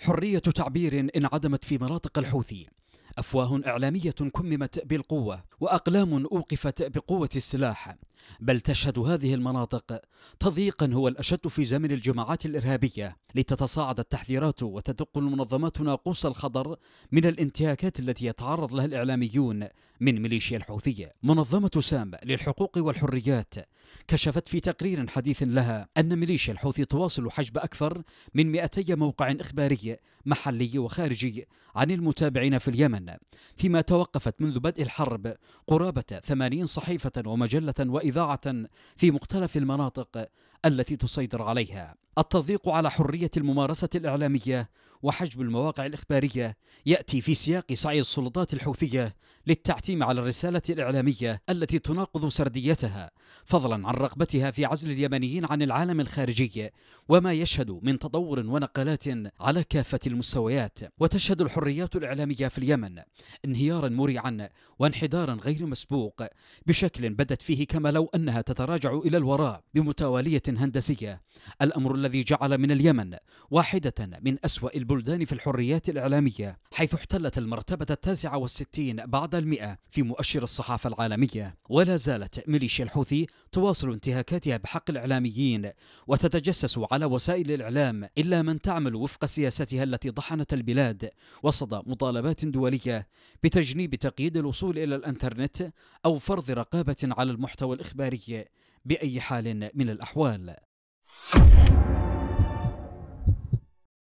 حرية تعبير انعدمت في مناطق الحوثي. أفواه إعلامية كممت بالقوة وأقلام أوقفت بقوة السلاح. بل تشهد هذه المناطق تضييقا هو الأشد في زمن الجماعات الإرهابية لتتصاعد التحذيرات وتدق المنظمات ناقوس الخطر من الانتهاكات التي يتعرض لها الإعلاميون من ميليشيا الحوثية. منظمة سام للحقوق والحريات كشفت في تقرير حديث لها أن ميليشيا الحوثي تواصل حجب أكثر من 200 موقع إخباري محلي وخارجي عن المتابعين في اليمن فيما توقفت منذ بدء الحرب قرابة 80 صحيفة ومجلة وإذاعة في مختلف المناطق التي تسيطر عليها. التضييق على حرية الممارسة الإعلامية وحجب المواقع الإخبارية يأتي في سياق سعي السلطات الحوثية للتعتيم على الرسالة الإعلامية التي تناقض سرديتها فضلا عن رغبتها في عزل اليمنيين عن العالم الخارجي وما يشهد من تطور ونقلات على كافة المستويات. وتشهد الحريات الإعلامية في اليمن انهيارا مريعا وانحدارا غير مسبوق بشكل بدت فيه كما لو أنها تتراجع إلى الوراء بمتوالية هندسية. الأمر الذي جعل من اليمن واحدة من أسوأ البلدان في الحريات الإعلامية حيث احتلت المرتبة التاسعة والستين بعد المئة في مؤشر الصحافة العالمية. ولا زالت ميليشيا الحوثي تواصل انتهاكاتها بحق الإعلاميين وتتجسس على وسائل الإعلام إلا من تعمل وفق سياستها التي طحنت البلاد وسط مطالبات دولية بتجنيب تقييد الوصول إلى الإنترنت أو فرض رقابة على المحتوى الإخباري بأي حال من الأحوال.